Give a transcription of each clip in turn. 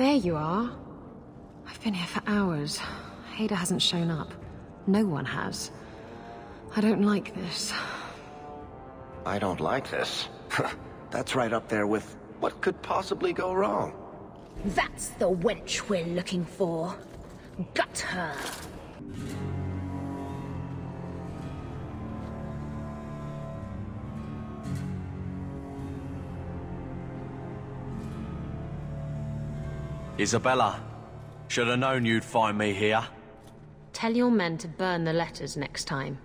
There you are. I've been here for hours. Ada hasn't shown up. No one has. I don't like this. I don't like this. That's right up there with what could possibly go wrong. That's the wench we're looking for. Got her. Isabela, should have known you'd find me here. Tell your men to burn the letters next time.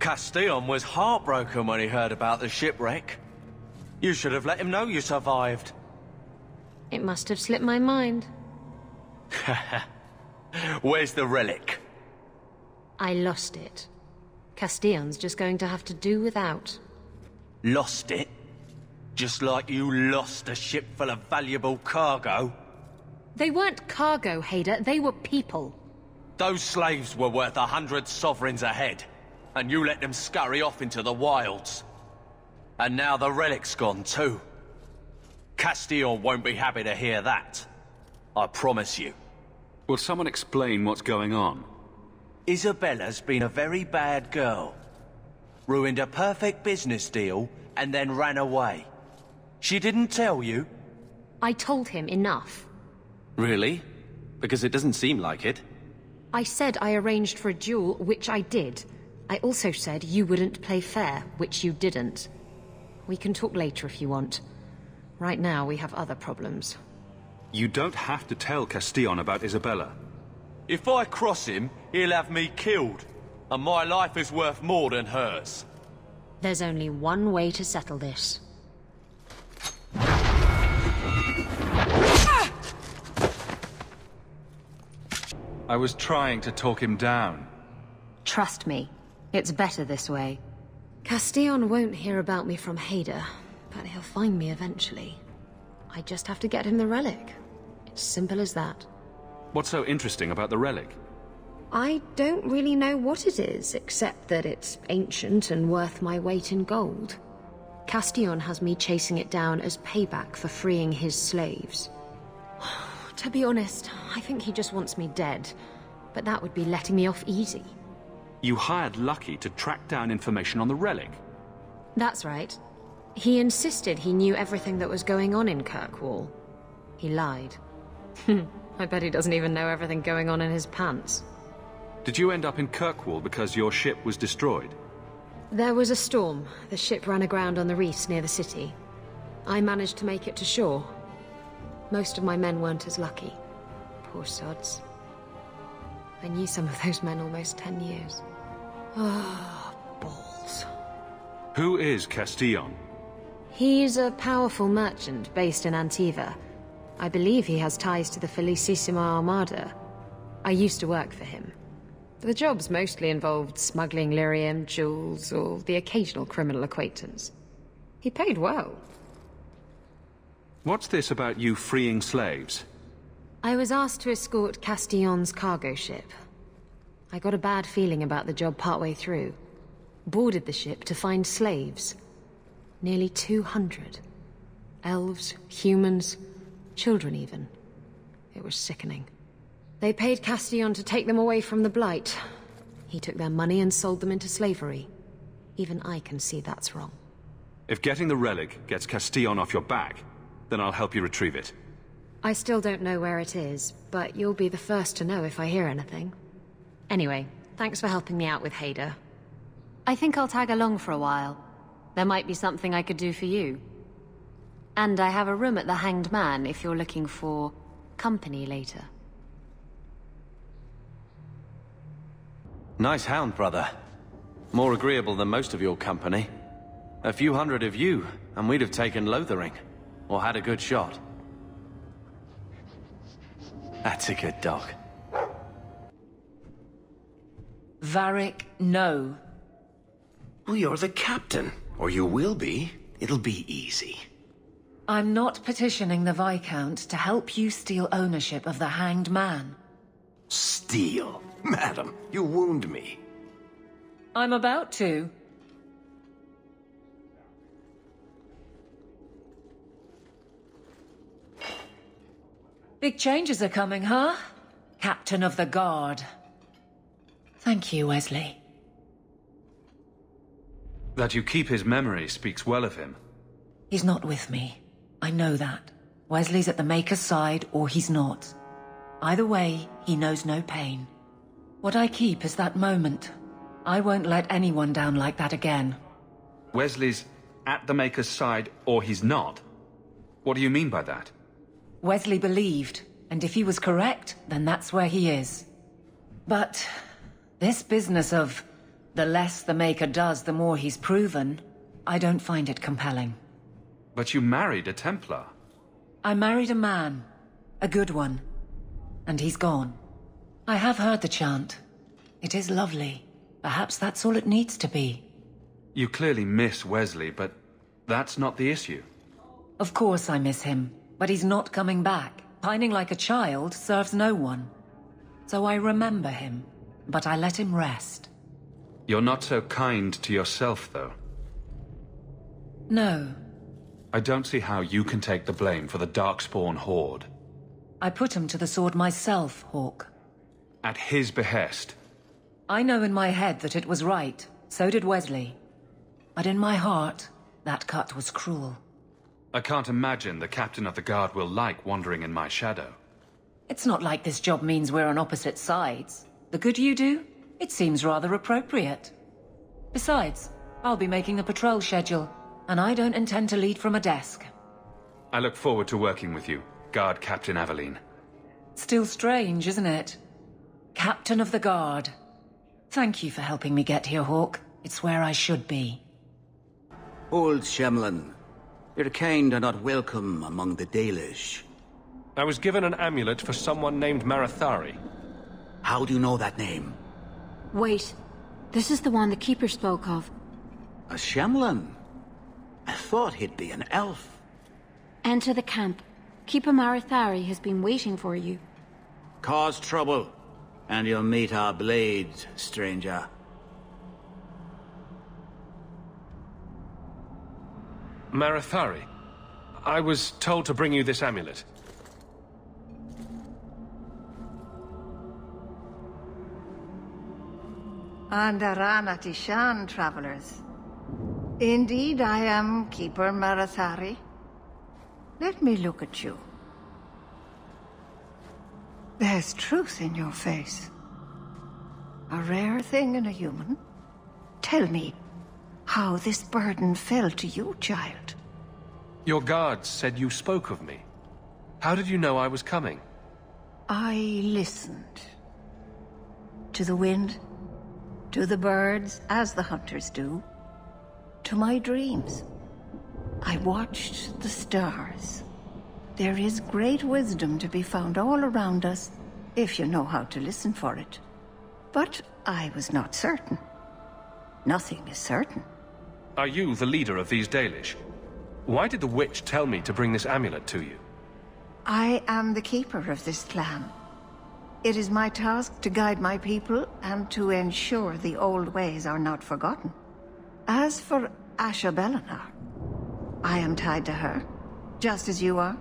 Castillon was heartbroken when he heard about the shipwreck. You should have let him know you survived. It must have slipped my mind. Where's the relic? I lost it. Castillon's just going to have to do without. Lost it? Just like you lost a ship full of valuable cargo? They weren't cargo, Hader. They were people. Those slaves were worth a hundred sovereigns a head, and you let them scurry off into the wilds. And now the relic's gone too. Castillon won't be happy to hear that. I promise you. Will someone explain what's going on? Isabela's been a very bad girl. Ruined a perfect business deal, and then ran away. She didn't tell you? I told him enough. Really? Because it doesn't seem like it. I said I arranged for a duel, which I did. I also said you wouldn't play fair, which you didn't. We can talk later if you want. Right now, we have other problems. You don't have to tell Castillon about Isabela. If I cross him, he'll have me killed. And my life is worth more than hers. There's only one way to settle this. I was trying to talk him down. Trust me, it's better this way. Castillon won't hear about me from Hader, but he'll find me eventually. I just have to get him the relic. It's simple as that. What's so interesting about the relic? I don't really know what it is, except that it's ancient and worth my weight in gold. Castillon has me chasing it down as payback for freeing his slaves. To be honest, I think he just wants me dead. But that would be letting me off easy. You hired Lucky to track down information on the relic? That's right. He insisted he knew everything that was going on in Kirkwall. He lied. I bet he doesn't even know everything going on in his pants. Did you end up in Kirkwall because your ship was destroyed? There was a storm. The ship ran aground on the reefs near the city. I managed to make it to shore. Most of my men weren't as lucky. Poor sods. I knew some of those men almost ten years. Ah, balls. Who is Castillon? He's a powerful merchant based in Antiva. I believe he has ties to the Felicissima Armada. I used to work for him. The jobs mostly involved smuggling lyrium, jewels, or the occasional criminal acquaintance. He paid well. What's this about you freeing slaves? I was asked to escort Castillon's cargo ship. I got a bad feeling about the job partway through. Boarded the ship to find slaves. Nearly 200. Elves, humans, children even. It was sickening. They paid Castillon to take them away from the Blight. He took their money and sold them into slavery. Even I can see that's wrong. If getting the relic gets Castillon off your back, then I'll help you retrieve it. I still don't know where it is, but you'll be the first to know if I hear anything. Anyway, thanks for helping me out with Hader. I think I'll tag along for a while. There might be something I could do for you. And I have a room at the Hanged Man if you're looking for company later. Nice hound, brother. More agreeable than most of your company. A few hundred of you, and we'd have taken Lothering. Or had a good shot. That's a good dog. Varric, no. Well, you're the captain. Or you will be. It'll be easy. I'm not petitioning the Viscount to help you steal ownership of the Hanged Man. Steal? Madam, you wound me. I'm about to. Big changes are coming, huh? Captain of the Guard. Thank you, Wesley. That you keep his memory speaks well of him. He's not with me. I know that. Wesley's at the Maker's side, or he's not. Either way, he knows no pain. What I keep is that moment. I won't let anyone down like that again. Wesley's at the Maker's side, or he's not? What do you mean by that? Wesley believed, and if he was correct, then that's where he is. But this business of the less the Maker does, the more he's proven, I don't find it compelling. But you married a Templar. I married a man. A good one. And he's gone. I have heard the chant. It is lovely. Perhaps that's all it needs to be. You clearly miss Wesley, but that's not the issue. Of course I miss him, but he's not coming back. Pining like a child serves no one. So I remember him, but I let him rest. You're not so kind to yourself, though. No. I don't see how you can take the blame for the Darkspawn Horde. I put him to the sword myself, Hawke. At his behest. I know in my head that it was right. So did Wesley. But in my heart, that cut was cruel. I can't imagine the Captain of the Guard will like wandering in my shadow. It's not like this job means we're on opposite sides. The good you do, it seems rather appropriate. Besides, I'll be making the patrol schedule, and I don't intend to lead from a desk. I look forward to working with you, Guard Captain Aveline. Still strange, isn't it? Captain of the Guard. Thank you for helping me get here, Hawke. It's where I should be. Old Shemlen, you're kind are not welcome among the Dalish. I was given an amulet for someone named Marethari. How do you know that name? Wait. This is the one the Keeper spoke of. A Shemlen? I thought he'd be an elf. Enter the camp. Keeper Marethari has been waiting for you. Cause trouble, and you'll meet our blades, stranger. Marethari. I was told to bring you this amulet. Andaran Ishan, travelers. Indeed, I am Keeper Marethari. Let me look at you. There's truth in your face. A rare thing in a human. Tell me how this burden fell to you, child. Your guards said you spoke of me. How did you know I was coming? I listened. To the wind, to the birds, as the hunters do. To my dreams. I watched the stars. There is great wisdom to be found all around us, if you know how to listen for it. But I was not certain. Nothing is certain. Are you the leader of these Dalish? Why did the witch tell me to bring this amulet to you? I am the keeper of this clan. It is my task to guide my people and to ensure the old ways are not forgotten. As for Asha'bellanar, I am tied to her, just as you are,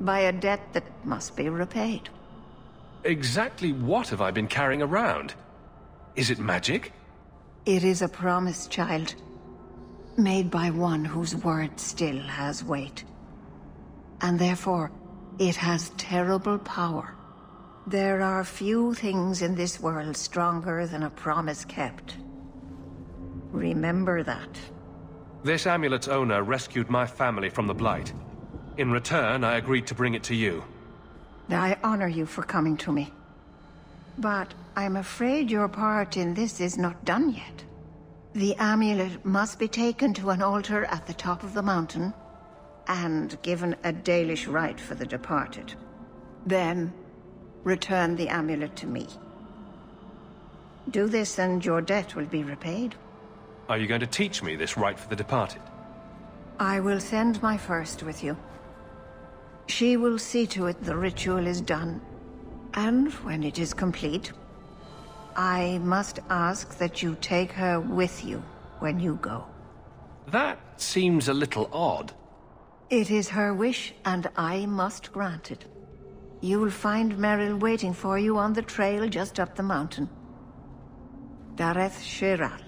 by a debt that must be repaid. Exactly what have I been carrying around? Is it magic? It is a promise, child. Made by one whose word still has weight. And therefore, it has terrible power. There are few things in this world stronger than a promise kept. Remember that. This amulet's owner rescued my family from the Blight. In return, I agreed to bring it to you. I honor you for coming to me. But I'm afraid your part in this is not done yet. The amulet must be taken to an altar at the top of the mountain and given a Dalish rite for the departed. Then, return the amulet to me. Do this and your debt will be repaid. Are you going to teach me this rite for the departed? I will send my first with you. She will see to it the ritual is done. And when it is complete, I must ask that you take her with you when you go. That seems a little odd. It is her wish, and I must grant it. You'll find Merrill waiting for you on the trail just up the mountain. Dareth Shiral.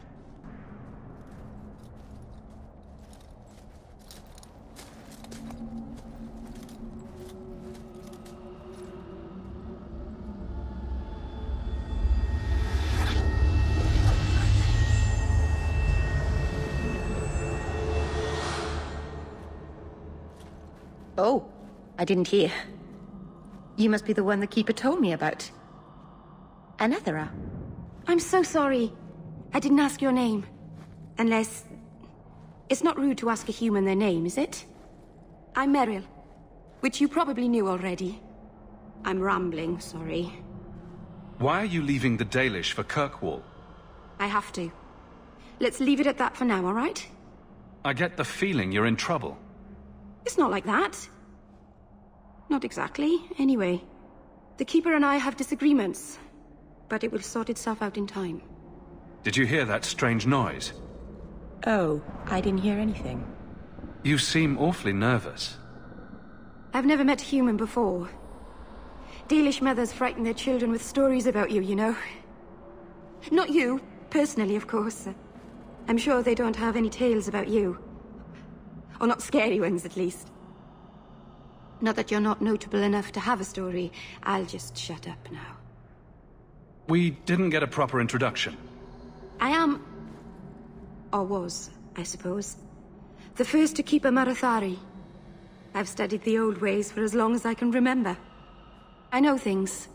Didn't hear. You must be the one the Keeper told me about. Anethera. I'm so sorry. I didn't ask your name. Unless... It's not rude to ask a human their name, is it? I'm Merrill. Which you probably knew already. I'm rambling, sorry. Why are you leaving the Dalish for Kirkwall? I have to. Let's leave it at that for now, alright? I get the feeling you're in trouble. It's not like that. Not exactly, anyway. The Keeper and I have disagreements, but it will sort itself out in time. Did you hear that strange noise? Oh, I didn't hear anything. You seem awfully nervous. I've never met a human before. Dalish mothers frighten their children with stories about you, you know. Not you, personally, of course. I'm sure they don't have any tales about you. Or not scary ones, at least. Not that you're not notable enough to have a story. I'll just shut up now. We didn't get a proper introduction. I am... Or was, I suppose. The first to keep a Marethari. I've studied the old ways for as long as I can remember. I know things.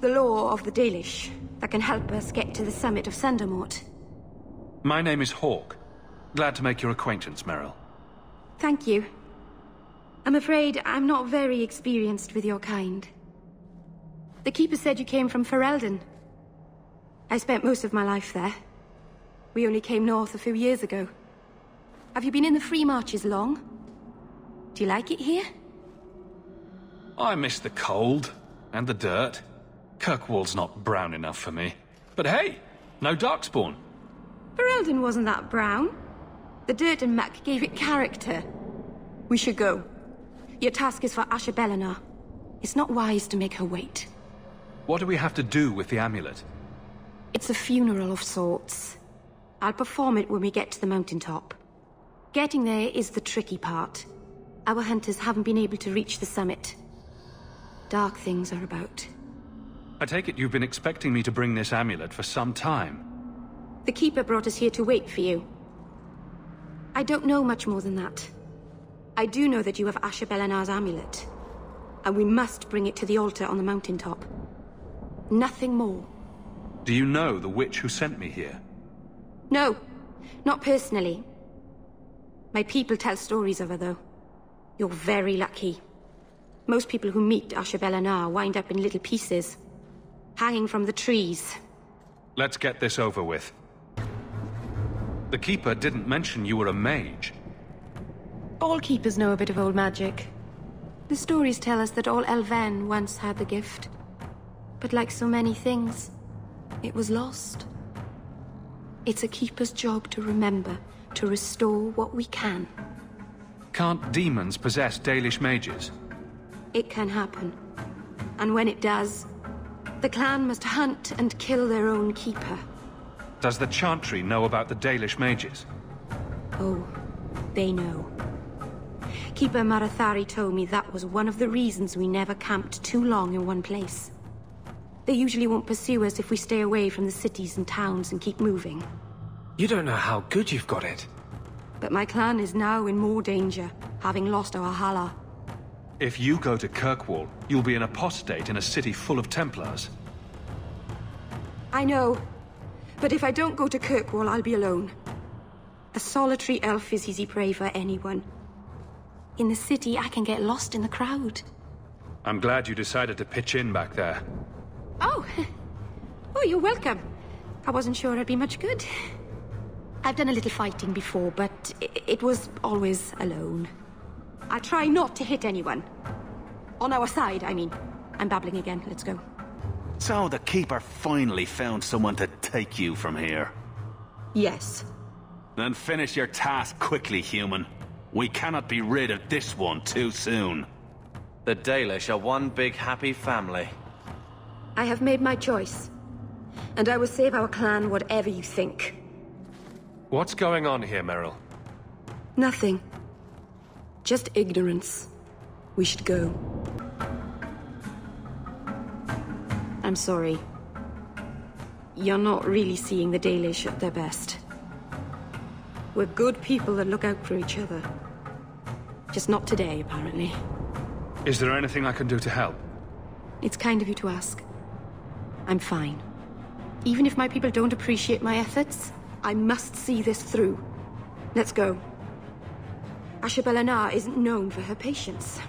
The law of the Dalish that can help us get to the summit of Sundermount. My name is Hawke. Glad to make your acquaintance, Merrill. Thank you. I'm afraid I'm not very experienced with your kind. The Keeper said you came from Ferelden. I spent most of my life there. We only came north a few years ago. Have you been in the Free Marches long? Do you like it here? I miss the cold and the dirt. Kirkwall's not brown enough for me. But hey, no Darkspawn. Ferelden wasn't that brown. The dirt and muck gave it character. We should go. Your task is for Asha'bellanar. It's not wise to make her wait. What do we have to do with the amulet? It's a funeral of sorts. I'll perform it when we get to the mountaintop. Getting there is the tricky part. Our hunters haven't been able to reach the summit. Dark things are about. I take it you've been expecting me to bring this amulet for some time. The Keeper brought us here to wait for you. I don't know much more than that. I do know that you have Asha'bellanar's amulet. And we must bring it to the altar on the mountaintop. Nothing more. Do you know the witch who sent me here? No, not personally. My people tell stories of her, though. You're very lucky. Most people who meet Asher Belenar wind up in little pieces, hanging from the trees. Let's get this over with. The Keeper didn't mention you were a mage. All keepers know a bit of old magic. The stories tell us that all Elven once had the gift. But like so many things, it was lost. It's a keeper's job to remember, to restore what we can. Can't demons possess Dalish mages? It can happen. And when it does, the clan must hunt and kill their own keeper. Does the Chantry know about the Dalish mages? Oh, they know. Keeper Marethari told me that was one of the reasons we never camped too long in one place. They usually won't pursue us if we stay away from the cities and towns and keep moving. You don't know how good you've got it. But my clan is now in more danger, having lost our Hala. If you go to Kirkwall, you'll be an apostate in a city full of Templars. I know. But if I don't go to Kirkwall, I'll be alone. A solitary elf is easy prey for anyone. In the city, I can get lost in the crowd. I'm glad you decided to pitch in back there. Oh! Oh, you're welcome. I wasn't sure I'd be much good. I've done a little fighting before, but it was always alone. I try not to hit anyone. On our side, I mean. I'm babbling again. Let's go. So the Keeper finally found someone to take you from here. Yes. Then finish your task quickly, human. We cannot be rid of this one too soon. The Dalish are one big happy family. I have made my choice. And I will save our clan whatever you think. What's going on here, Merrill? Nothing. Just ignorance. We should go. I'm sorry. You're not really seeing the Dalish at their best. We're good people that look out for each other. Just not today, apparently. Is there anything I can do to help? It's kind of you to ask. I'm fine. Even if my people don't appreciate my efforts, I must see this through. Let's go. Asha'bellanar isn't known for her patience.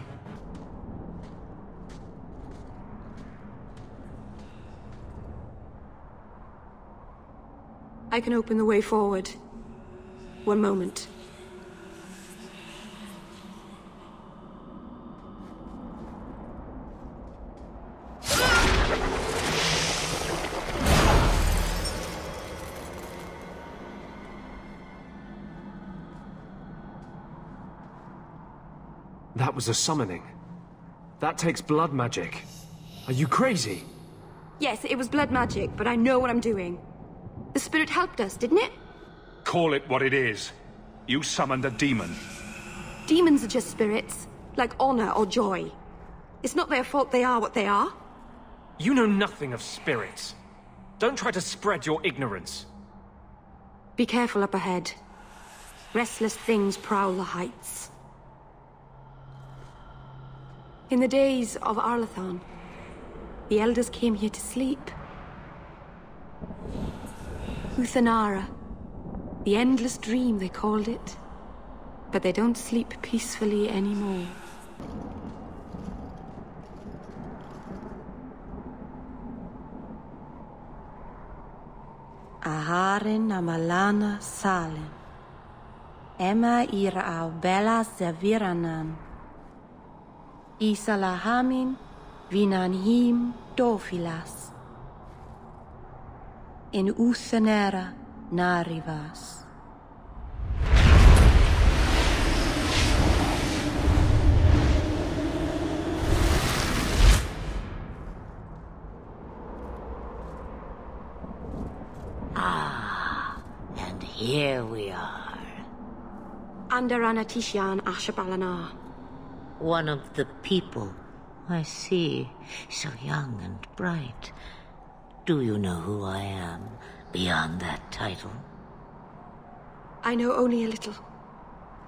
I can open the way forward. One moment. That was a summoning. That takes blood magic. Are you crazy? Yes, it was blood magic, but I know what I'm doing. The spirit helped us, didn't it? Call it what it is. You summoned a demon. Demons are just spirits, like honor or joy. It's not their fault they are what they are. You know nothing of spirits. Don't try to spread your ignorance. Be careful up ahead. Restless things prowl the heights. In the days of Arlathan, the elders came here to sleep. Uthanara. The endless dream, they called it. But they don't sleep peacefully anymore. Aharin amalana salen. Emma ira au bella zaviranan. Isalahamin vinanhim dofilas. In Uthanera narivas. Ah, and here we are. Under Anatishan Asha'bellanar. One of the people. I see. So young and bright. Do you know who I am, beyond that title? I know only a little.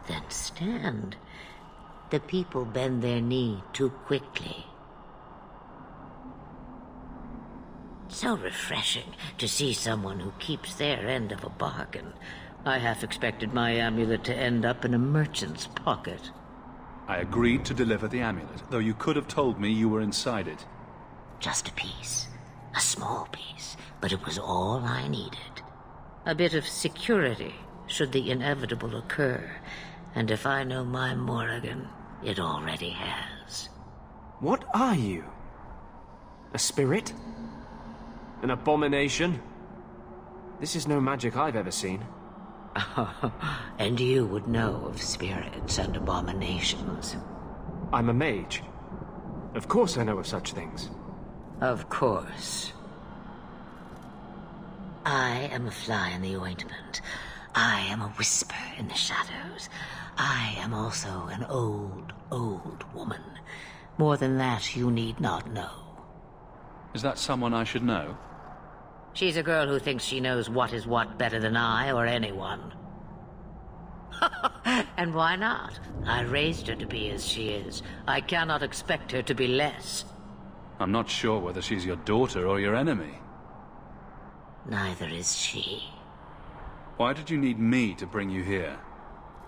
Then stand. The people bend their knee too quickly. So refreshing to see someone who keeps their end of a bargain. I half expected my amulet to end up in a merchant's pocket. I agreed to deliver the amulet, though you could have told me you were inside it. Just a piece. A small piece, but it was all I needed. A bit of security, should the inevitable occur. And if I know my Morrigan, it already has. What are you? A spirit? An abomination? This is no magic I've ever seen. and you would know of spirits and abominations. I'm a mage. Of course I know of such things. Of course. I am a fly in the ointment. I am a whisper in the shadows. I am also an old, old woman. More than that, you need not know. Is that someone I should know? She's a girl who thinks she knows what is what better than I or anyone. and why not? I raised her to be as she is. I cannot expect her to be less. I'm not sure whether she's your daughter or your enemy. Neither is she. Why did you need me to bring you here?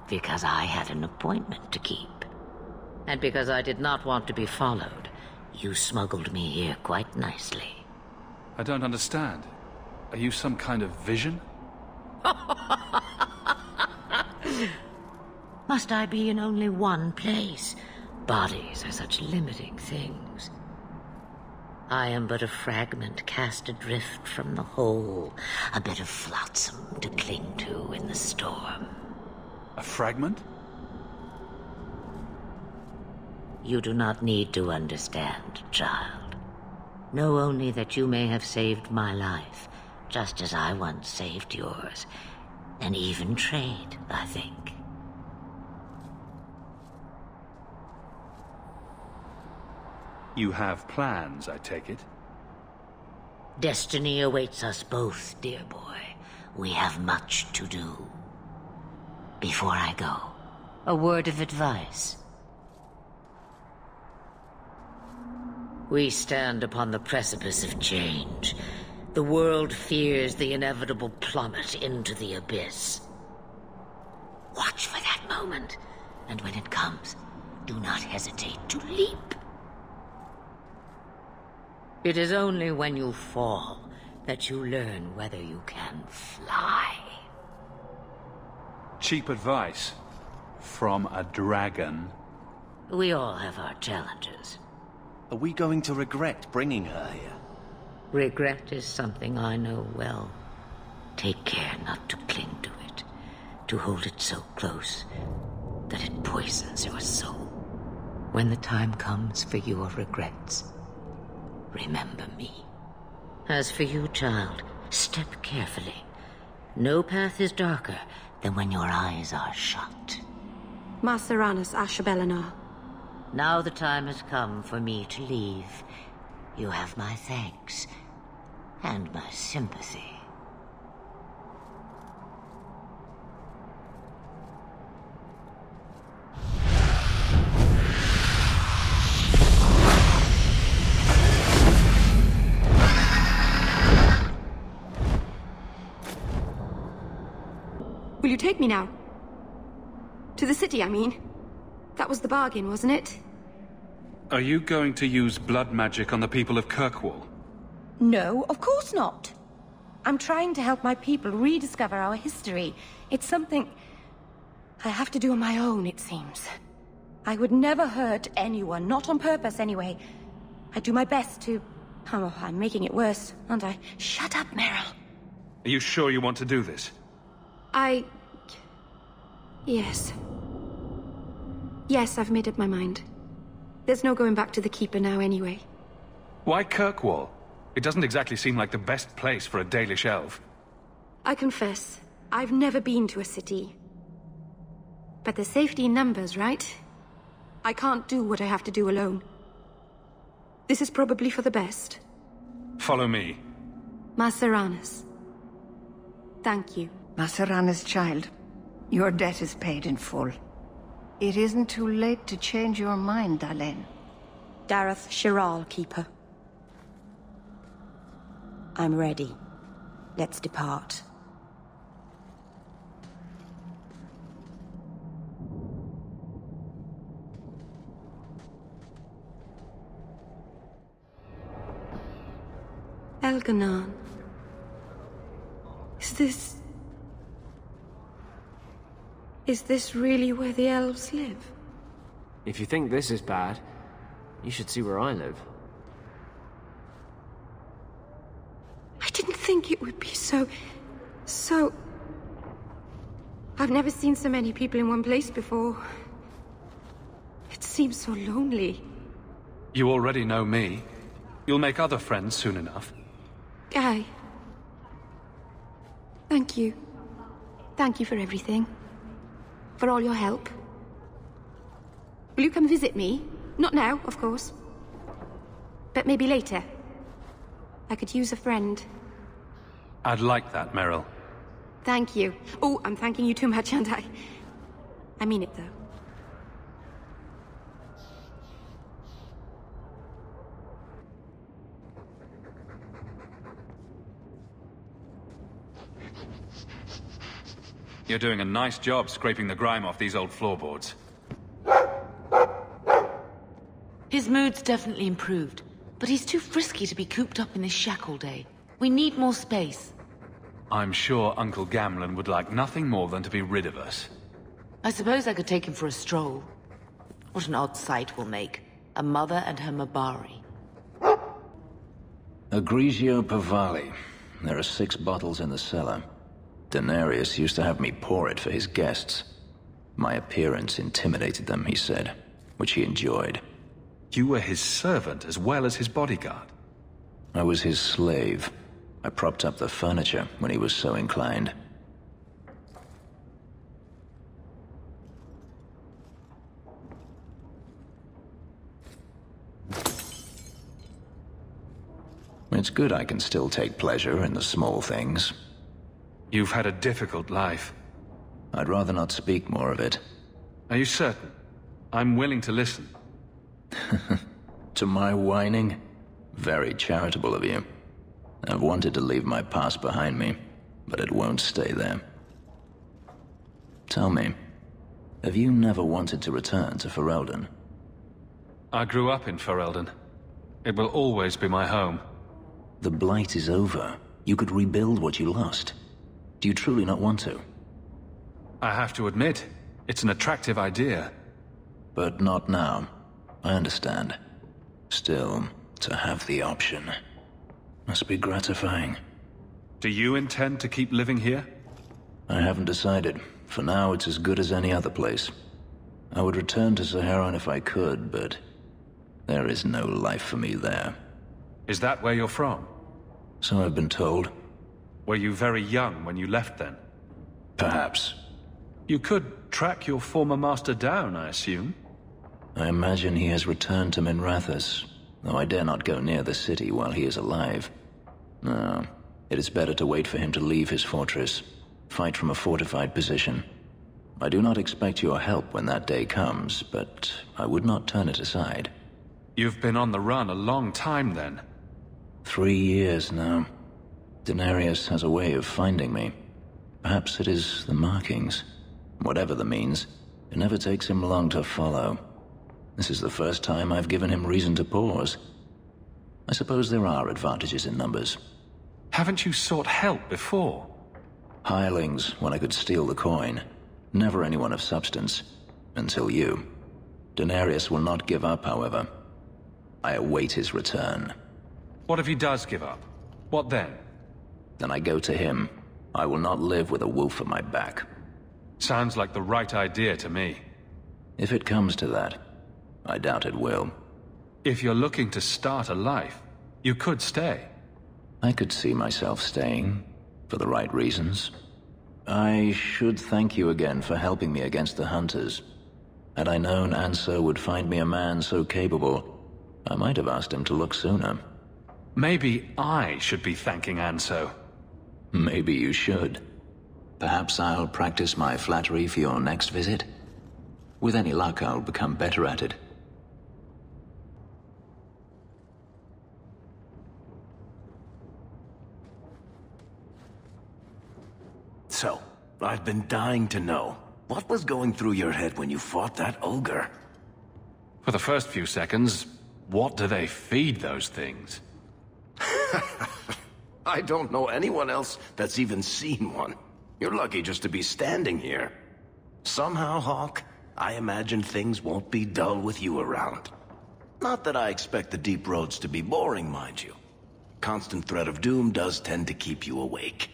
Because I had an appointment to keep. And because I did not want to be followed, you smuggled me here quite nicely. I don't understand. Are you some kind of vision? Must I be in only one place? Bodies are such limiting things. I am but a fragment cast adrift from the whole, a bit of flotsam to cling to in the storm. A fragment? You do not need to understand, child. Know only that you may have saved my life, just as I once saved yours. And even trade, I think. You have plans, I take it? Destiny awaits us both, dear boy. We have much to do. Before I go, a word of advice. We stand upon the precipice of change. The world fears the inevitable plummet into the abyss. Watch for that moment, and when it comes, do not hesitate to leap. It is only when you fall that you learn whether you can fly. Cheap advice. From a dragon. We all have our challenges. Are we going to regret bringing her here? Regret is something I know well. Take care not to cling to it, to hold it so close that it poisons your soul. When the time comes for your regrets, remember me. As for you, child, step carefully. No path is darker than when your eyes are shut. Maceranus Asha'bellanar. Now the time has come for me to leave. You have my thanks and my sympathy. Will you take me now? To the city, I mean. That was the bargain, wasn't it? Are you going to use blood magic on the people of Kirkwall? No, of course not. I'm trying to help my people rediscover our history. It's something I have to do on my own, it seems. I would never hurt anyone, not on purpose anyway. I do my best to... Oh, I'm making it worse, aren't I? Shut up, Merrill. Are you sure you want to do this? I... Yes. Yes, I've made up my mind. There's no going back to the Keeper now anyway. Why Kirkwall? It doesn't exactly seem like the best place for a Dalish elf. I confess, I've never been to a city. But there's safety in numbers, right? I can't do what I have to do alone. This is probably for the best. Follow me. Maceranus. Thank you. Maceranus, child. Your debt is paid in full. It isn't too late to change your mind, Dalen. Dareth Shiral, Keeper. I'm ready. Let's depart. Elganon. Is this... Is this really where the elves live? If you think this is bad, you should see where I live. I didn't think it would be so... so... I've never seen so many people in one place before. It seems so lonely. You already know me. You'll make other friends soon enough. Guy. Thank you. Thank you for everything. For all your help. Will you come visit me? Not now, of course. But maybe later. I could use a friend. I'd like that, Merrill. Thank you. Oh, I'm thanking you too much, aren't I? I mean it, though. You're doing a nice job scraping the grime off these old floorboards. His mood's definitely improved, but he's too frisky to be cooped up in this shack all day. We need more space. I'm sure Uncle Gamlen would like nothing more than to be rid of us. I suppose I could take him for a stroll. What an odd sight we'll make. A mother and her Mabari. Aggregio Pavali. There are six bottles in the cellar. Danarius used to have me pour it for his guests. My appearance intimidated them, he said, which he enjoyed. You were his servant as well as his bodyguard. I was his slave. I propped up the furniture when he was so inclined. It's good I can still take pleasure in the small things. You've had a difficult life. I'd rather not speak more of it. Are you certain? I'm willing to listen. to my whining? Very charitable of you. I've wanted to leave my past behind me, but it won't stay there. Tell me, have you never wanted to return to Ferelden? I grew up in Ferelden. It will always be my home. The Blight is over. You could rebuild what you lost. Do you truly not want to? I have to admit, it's an attractive idea. But not now. I understand. Still, to have the option must be gratifying. Do you intend to keep living here? I haven't decided. For now, it's as good as any other place. I would return to Seheron if I could, but there is no life for me there. Is that where you're from? So I've been told. Were you very young when you left then? Perhaps. You could track your former master down, I assume? I imagine he has returned to Minrathous, though I dare not go near the city while he is alive. No, it is better to wait for him to leave his fortress, fight from a fortified position. I do not expect your help when that day comes, but I would not turn it aside. You've been on the run a long time then. Three years now. Danarius has a way of finding me. Perhaps it is the markings. Whatever the means, it never takes him long to follow. This is the first time I've given him reason to pause. I suppose there are advantages in numbers. Haven't you sought help before? Hirelings, when I could steal the coin. Never anyone of substance. Until you. Danarius will not give up, however. I await his return. What if he does give up? What then? Then I go to him. I will not live with a wolf at my back. Sounds like the right idea to me. If it comes to that, I doubt it will. If you're looking to start a life, you could stay. I could see myself staying, for the right reasons. I should thank you again for helping me against the Hunters. Had I known Anso would find me a man so capable, I might have asked him to look sooner. Maybe I should be thanking Anso. Maybe you should. Perhaps I'll practice my flattery for your next visit. With any luck, I'll become better at it. So, I've been dying to know. What was going through your head when you fought that ogre? For the first few seconds, what do they feed those things? I don't know anyone else that's even seen one. You're lucky just to be standing here. Somehow, Hawke, I imagine things won't be dull with you around. Not that I expect the deep roads to be boring, mind you. Constant threat of doom does tend to keep you awake.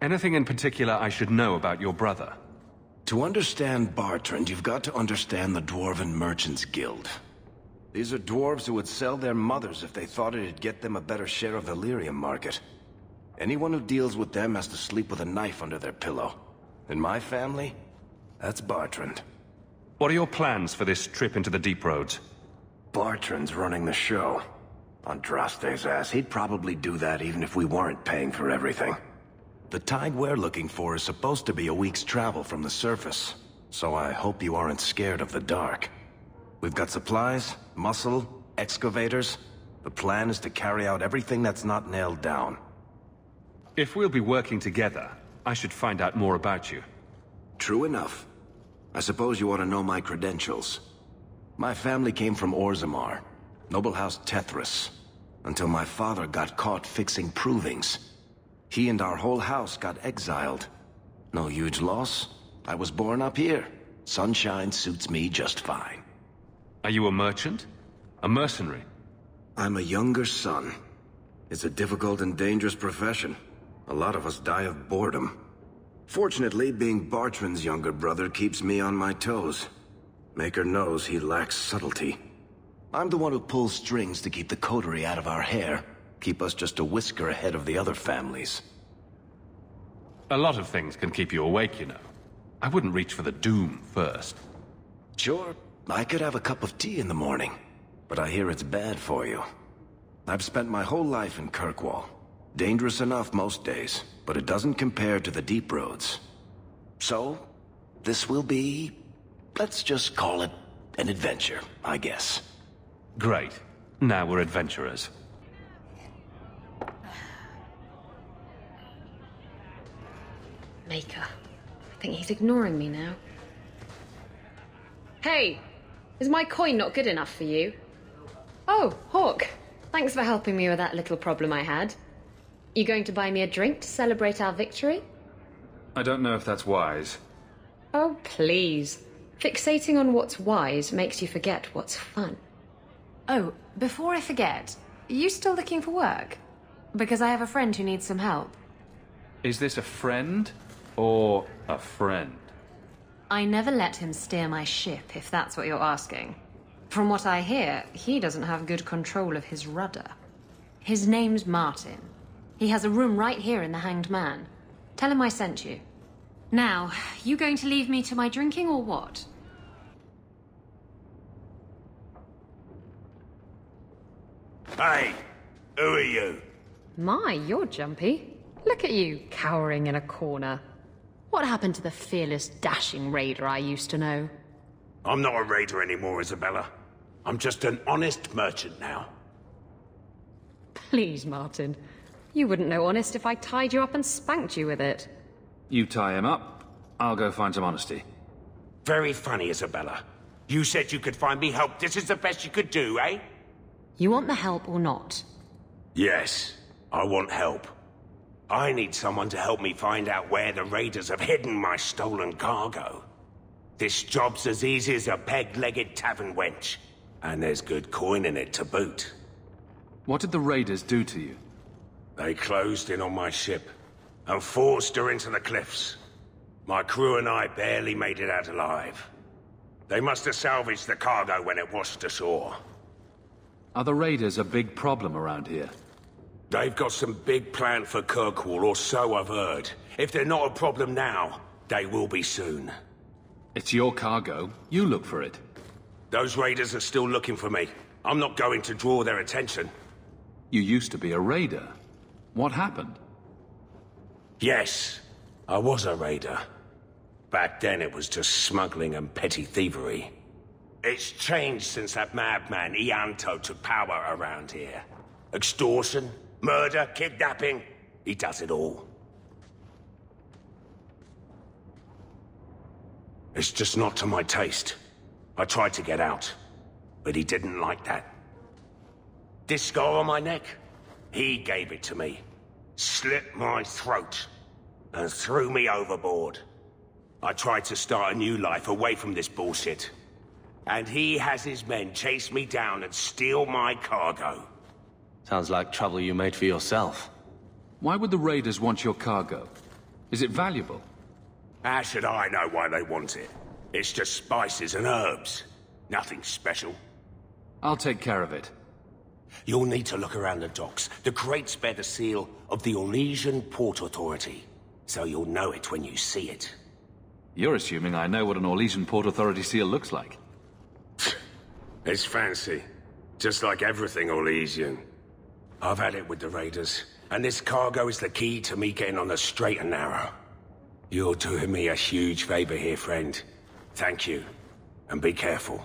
Anything in particular I should know about your brother? To understand Bartrand, you've got to understand the Dwarven Merchants Guild. These are dwarves who would sell their mothers if they thought it'd get them a better share of the lyrium market. Anyone who deals with them has to sleep with a knife under their pillow. In my family, that's Bartrand. What are your plans for this trip into the Deep Roads? Bartrand's running the show. Andraste's ass, he'd probably do that even if we weren't paying for everything. The tide we're looking for is supposed to be a week's travel from the surface, so I hope you aren't scared of the dark. We've got supplies, muscle, excavators. The plan is to carry out everything that's not nailed down. If we'll be working together, I should find out more about you. True enough. I suppose you ought to know my credentials. My family came from Orzammar, noble house Tethras, until my father got caught fixing provings. He and our whole house got exiled. No huge loss. I was born up here. Sunshine suits me just fine. Are you a merchant? A mercenary? I'm a younger son. It's a difficult and dangerous profession. A lot of us die of boredom. Fortunately, being Bartrand's younger brother keeps me on my toes. Maker knows he lacks subtlety. I'm the one who pulls strings to keep the coterie out of our hair. Keep us just a whisker ahead of the other families. A lot of things can keep you awake, you know. I wouldn't reach for the doom first. Sure, I could have a cup of tea in the morning, but I hear it's bad for you. I've spent my whole life in Kirkwall. Dangerous enough most days, but it doesn't compare to the deep roads. So, this will be... let's just call it an adventure, I guess. Great. Now we're adventurers. Maker. I think he's ignoring me now. Hey! Is my coin not good enough for you? Oh, Hawke, Thanks for helping me with that little problem I had. You going to buy me a drink to celebrate our victory? I don't know if that's wise. Oh, please. Fixating on what's wise makes you forget what's fun. Oh, before I forget, are you still looking for work? Because I have a friend who needs some help. Is this a friend or a friend? I never let him steer my ship, if that's what you're asking. From what I hear, he doesn't have good control of his rudder. His name's Martin. He has a room right here in the Hanged Man. Tell him I sent you. Now, you going to leave me to my drinking or what? Hey, who are you? My, you're jumpy. Look at you, cowering in a corner. What happened to the fearless, dashing raider I used to know? I'm not a raider anymore, Isabela. I'm just an honest merchant now. Please, Martin. You wouldn't know honest if I tied you up and spanked you with it. You tie him up, I'll go find some honesty. Very funny, Isabela. You said you could find me help. This is the best you could do, eh? You want the help or not? Yes, I want help. I need someone to help me find out where the raiders have hidden my stolen cargo. This job's as easy as a peg-legged tavern wench. And there's good coin in it to boot. What did the raiders do to you? They closed in on my ship and forced her into the cliffs. My crew and I barely made it out alive. They must have salvaged the cargo when it washed ashore. Are the raiders a big problem around here? They've got some big plan for Kirkwall, or so I've heard. If they're not a problem now, they will be soon. It's your cargo. You look for it. Those raiders are still looking for me. I'm not going to draw their attention. You used to be a raider. What happened? Yes, I was a raider. Back then it was just smuggling and petty thievery. It's changed since that madman Ianto took power around here. Extortion, murder, kidnapping. He does it all. It's just not to my taste. I tried to get out, but he didn't like that. This scar on my neck? He gave it to me. Slit my throat. And threw me overboard. I tried to start a new life away from this bullshit. And he has his men chase me down and steal my cargo. Sounds like trouble you made for yourself. Why would the raiders want your cargo? Is it valuable? How should I know why they want it? It's just spices and herbs. Nothing special. I'll take care of it. You'll need to look around the docks. The crates bear the seal of the Orlesian Port Authority. So you'll know it when you see it. You're assuming I know what an Orlesian Port Authority seal looks like. It's fancy. Just like everything Orlesian. I've had it with the Raiders, and this cargo is the key to me getting on the straight and narrow. You're doing me a huge favor here, friend. Thank you, and be careful.